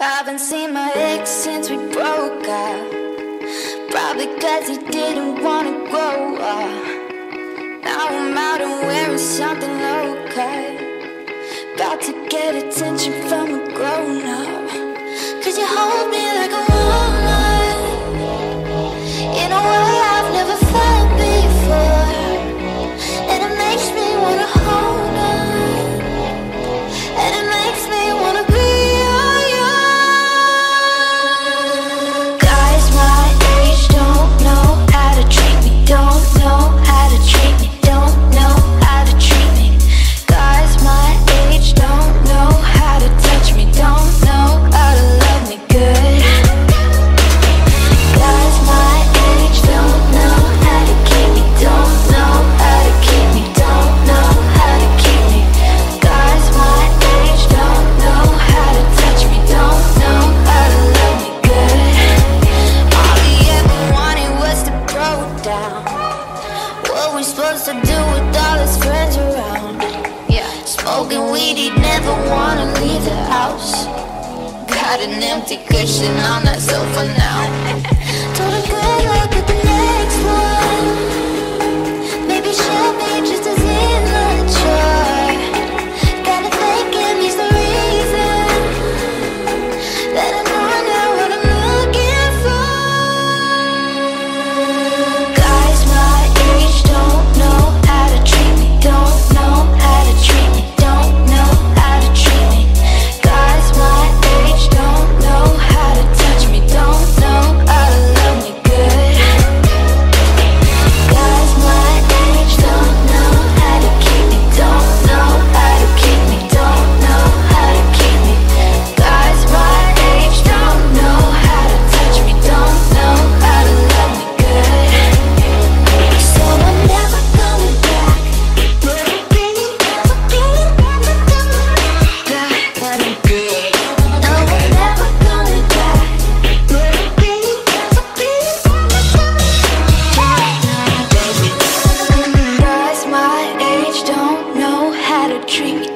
haven't seen my ex since we broke up. Probably cause he didn't wanna grow up. Now I'm out and wearing something low cut. About to get attention from a grown up. with all his friends around. Yeah. Smoking weed, he never wanna leave the house. Got an empty cushion on that sofa now.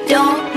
don't